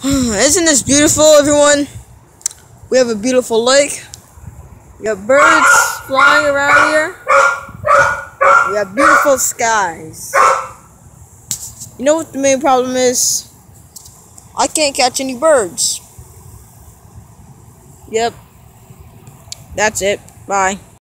Isn't this beautiful, everyone? We have a beautiful lake. We have birds flying around here. We have beautiful skies. You know what the main problem is? I can't catch any birds. Yep. That's it. Bye.